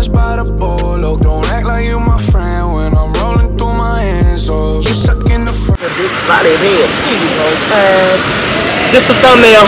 Diamonds by the bolo. Don't act like you my friend when I'm rolling through my hands. Oh, you stuck in the front. Big body head. You know, uh, just a thumbnail.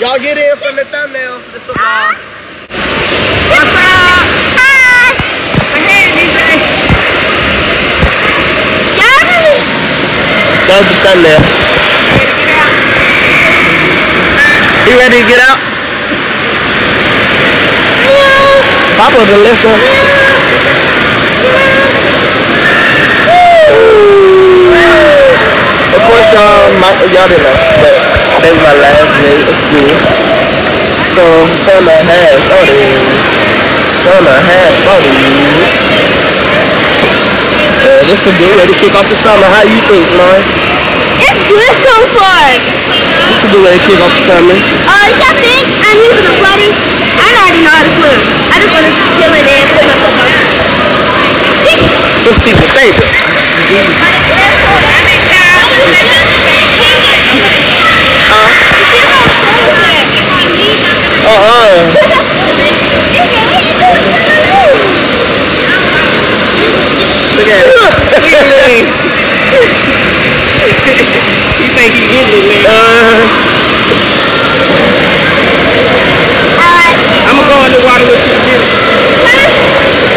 Y'all get in from the thumbnail. Just a vlog. What's up? Hi! Hey, DJ. That was the thumbnail. You ready to get out? Papa the lifter. Of course, um, y'all didn't know, but that was my last day of school. So, summer has started. Summer has started. Uh, this is good way to kick off the summer. How you think, Lauren? It's good so far. This is good way to kick off the summer. Uh, you think I'm using the floaty? I already know how to swim. I just want to in there and put myself on. Let's see what they do. Uh-uh. Look at it. Look at Lily. you think he get Lily? Uh, I'm gonna go in the water with you in a minute.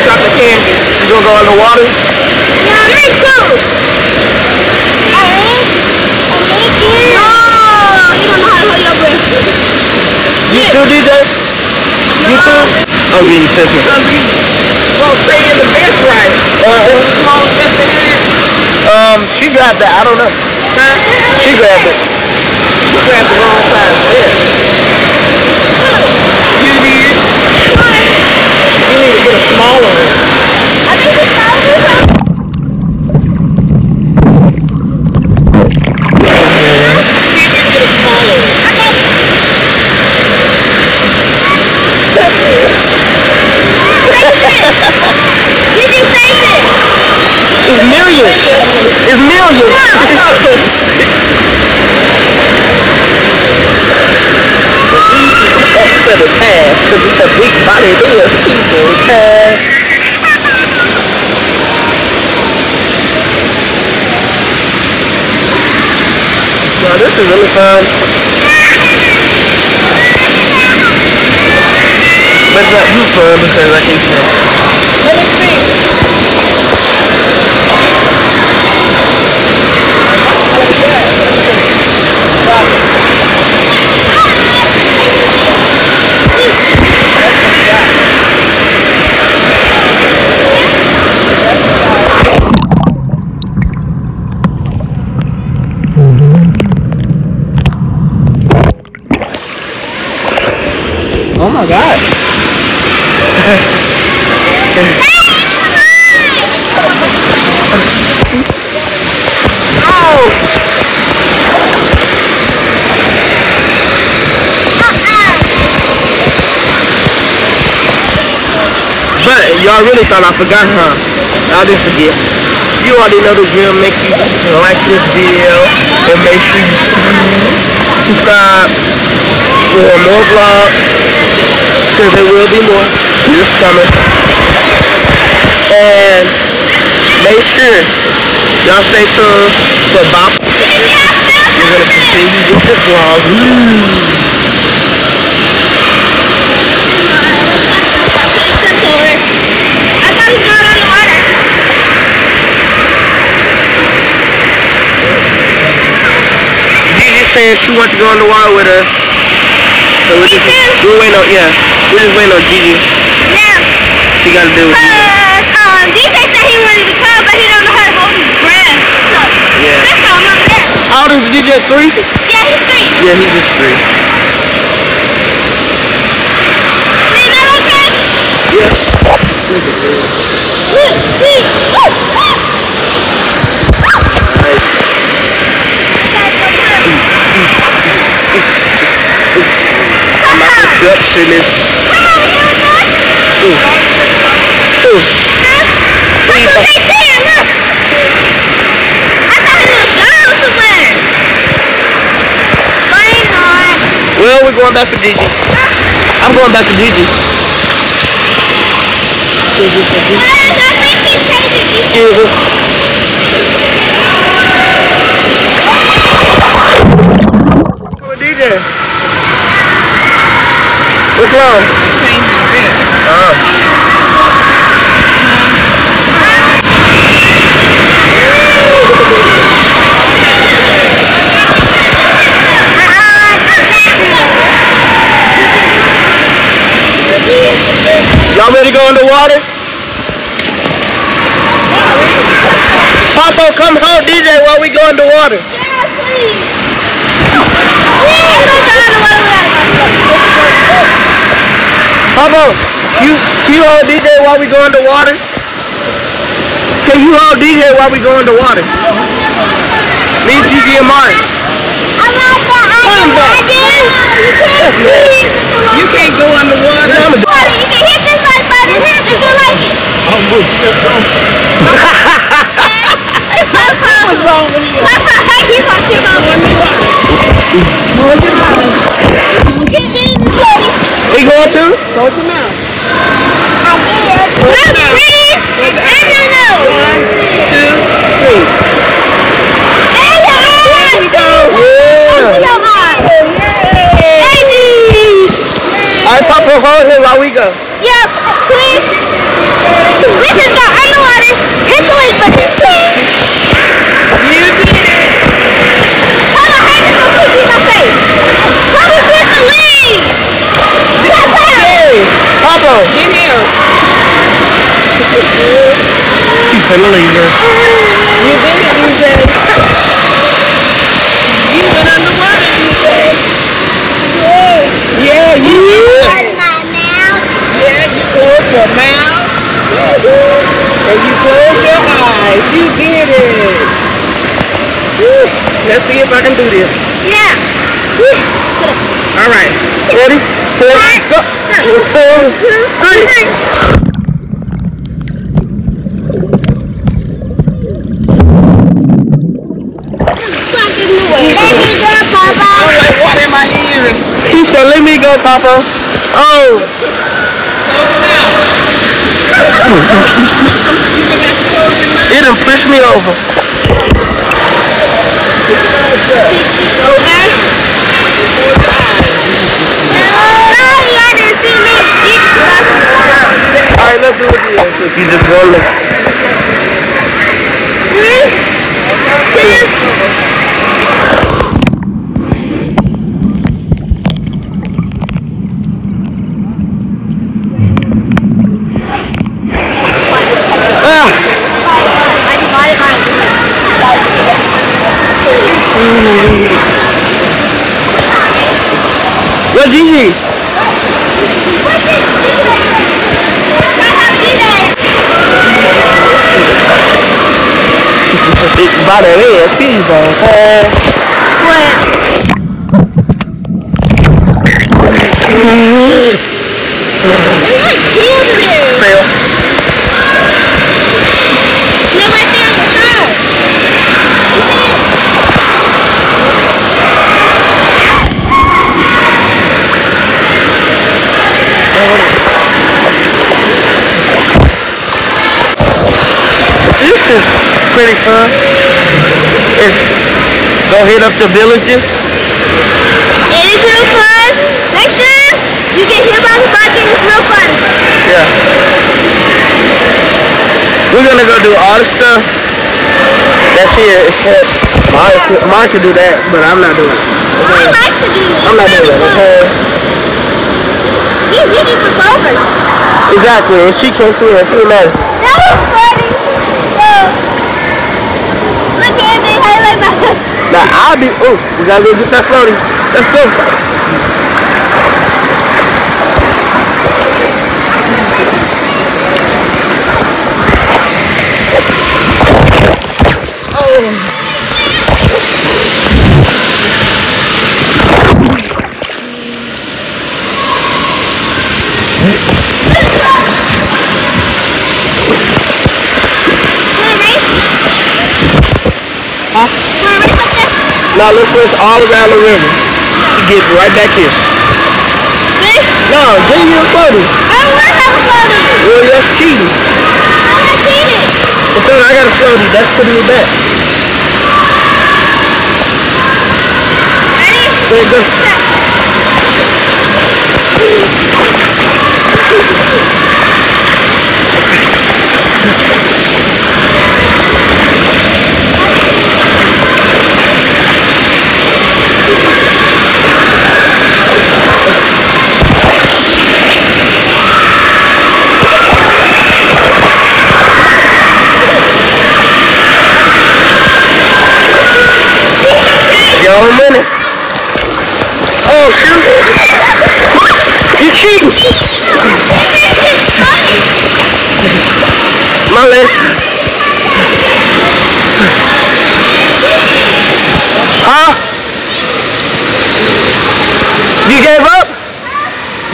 Stop the camera. You gonna go in the water? Yeah, me too. No, you don't know how to hold your breath. You too, DJ? You too? I'm getting tested. Well, stay in the vest right. Uh, Small vest in there. um, she grabbed that. I don't know. Huh? She grabbed it. You grabbed the wrong side of the. You did. You need to get a smaller one. It's time Did you say this? It's millions. It's millions. Up to the task, because it's a big body of people. Uh, This is really fun. But it's not too fun because I can you thought I forgot, huh? I didn't forget. You already know the drill. Make you like this video and make sure you subscribe for more vlogs. Because there will be more this summer. And make sure y'all stay tuned for Bop. We're gonna continue with this vlog. I thought he got on the water. Gigi said she wants to go on the water with her. So we're just, we're waiting on, yeah, we're just waiting on Gigi. Yeah. She gotta do it. Uh, um, DJ said he wanted to come, but he don't know how to hold his breath. So, Yeah. that's all I'm there. How old is DJ? Three? Yeah, he's three. Yeah, he's just three. Is that okay? Yeah. Woo, woo, woo, woo. My production is. Come on, you with us? Ooh. Ooh. Huh? Look who's right there, look. I thought it was down somewhere. Why not? Well, we're going back to Gigi. I'm going back to Gigi. Excuse us. Oh, DJ. What's wrong? Oh. Ah. Y'all ready to go in the water? Papa, come hold DJ while we go in the water. Papa, you can you hold DJ while we go in the water? Can you hold DJ while we go in the water? Me, Gigi, and Mark. You can't go underwater. I'm a- What's wrong with you? He's watching We going to? Close your mouth. Two, three. Yeah. Alright, Papa, hold him while we go. Yeah, please. We just got underwater. His leg, but his feet. You did it. Hold on, hey, this will keep my face. Papa, twist the leg. Papa. Hey, Papa. Get here. He's finna leave. You did it, DJ. You went underwater, DJ. Yeah, you did it. Yeah, you closed your mouth. And you closed your eyes. You did it. Woo. Let's see if I can do this. Yeah. All right. Ready? Ready? Go. Two, three. Let me go, Papa. I'm like, what in my ears? He said, let me go, Papa. Oh. It done pushed me over. All right, let's do it again. If you just want to. Ah. Yo, Gigi. By the way, please, uh, fail. This is pretty fun. It's go hit up the villages. It is real fun. Make sure you get hit by the bucket. It's real fun. Yeah. We're gonna go do all the stuff that's here except Mine could, mine could do that, but I'm not doing it. I like to do this. I'm not doing it, okay? You did it for over. Exactly, and she came through and she knows. That was funny. Oh. Look at me. Highlight my. Now I'll be, ooh, we gotta go get that floaty. Let's go. Now let's race all around the river. get right back here. This? No, give you a photo. I don't want to have a photo. Well, that's cheating. I want to see it. But then I got a photo. That's putting me back. Ready? There you go. Y'all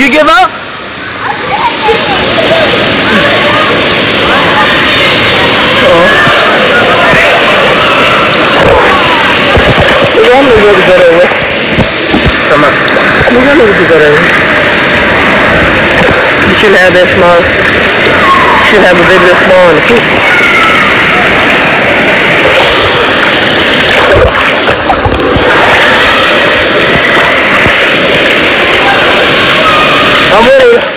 You give up? You? Come on. You? You shouldn't have that small. You shouldn't have a that small the coop. I'm ready.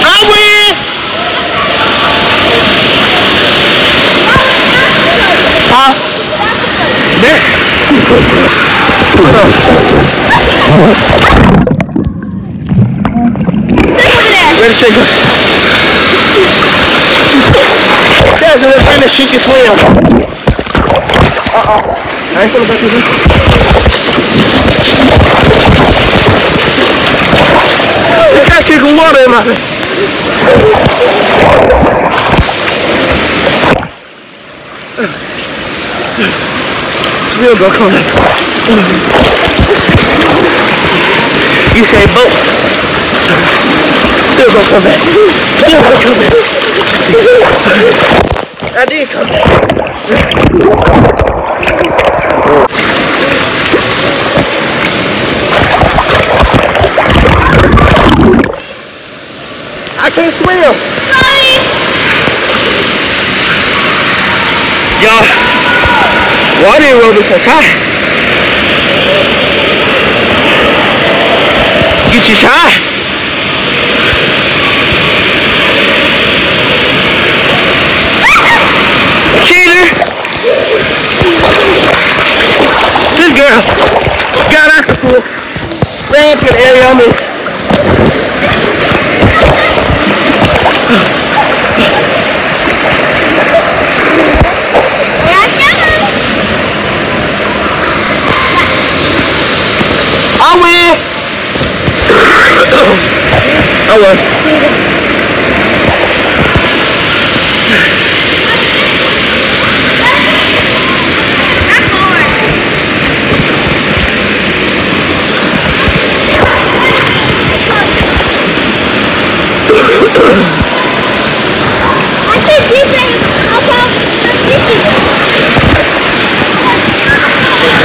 I win! Huh? There. Where the shit go? Yeah, so they're trying to shake your swim. Uh-oh. I ain't gonna bet you There's got kicking water in my face. Still go come. You say boat. Still gonna come back. Still gonna come back. I did come back. I can't swim. Y'all, water aerobics are high. Get you high. Cheater! This girl got out the pool, ran to the area on me. I win! I won.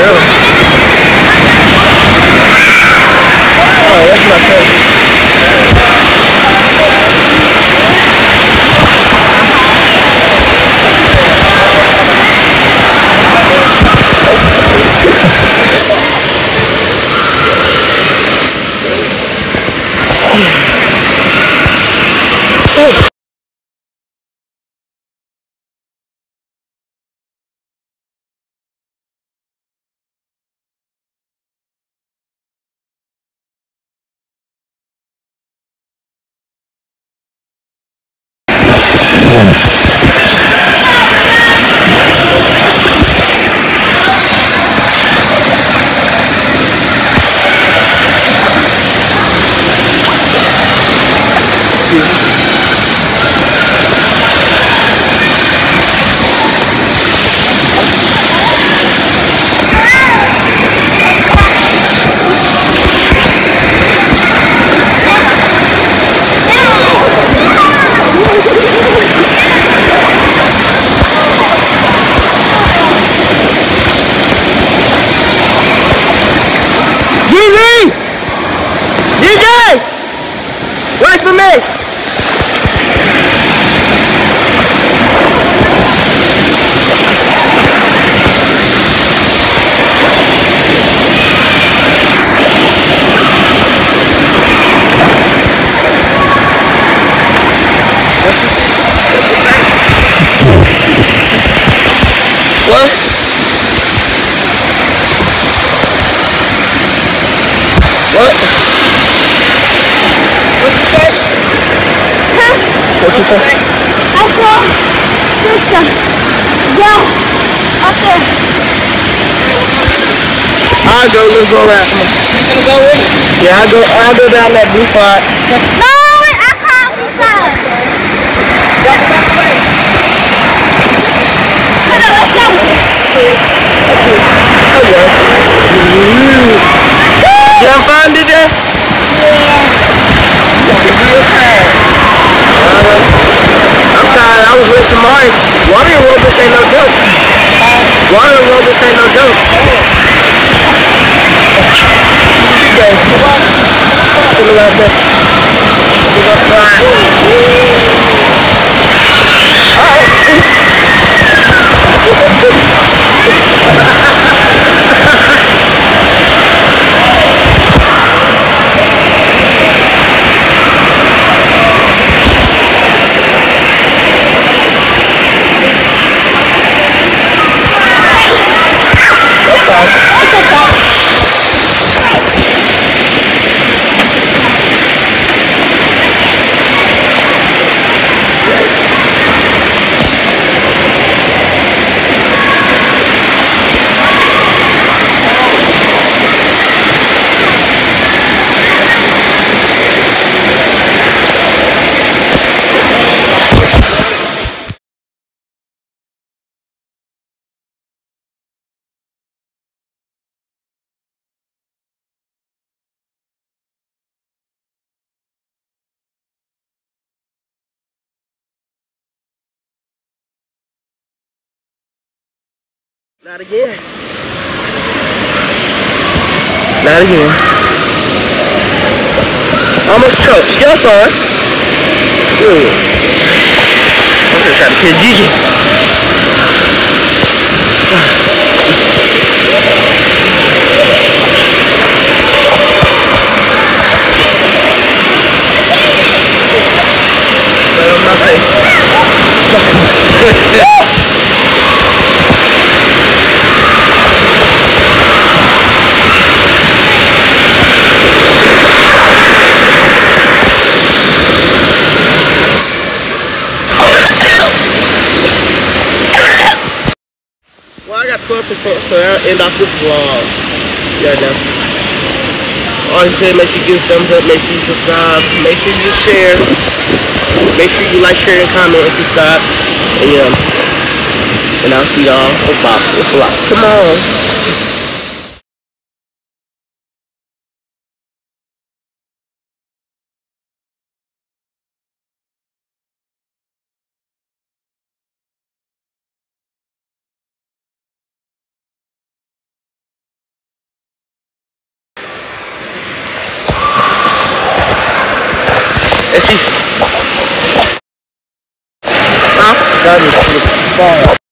Oh, minute. I saw sister. Yo, up there. I'll go, let's go around. Come on. You gonna go with me? Yeah, I'll go, I'll go down that blue side. No, I can't be sad. Back, back away. Come on, let's go. Oh, yeah. You have fun, did you? I'm tired. I was with Samari. Water aerobics ain't no joke. Water aerobics ain't no joke. Okay. Put it right there. Put it up front. Not again. Not again. Almost choked. Y'all saw it. Good. I'm gonna try to kill Gigi. Right on my face. Well, 12%, so I'll end off this vlog. Yeah, that's. All I said, make sure you give a thumbs up, make sure you subscribe, make sure you share, make sure you like, share, and comment, and subscribe. And, um, and I'll see y'all about the vlog tomorrow. And she's... Huh?